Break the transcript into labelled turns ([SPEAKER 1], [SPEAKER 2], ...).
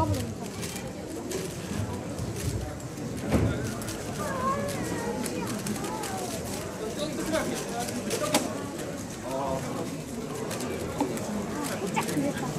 [SPEAKER 1] 까보는 거. 짝 그랬다.